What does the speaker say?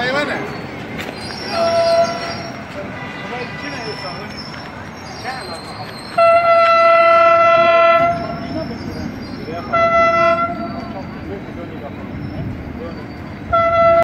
前は、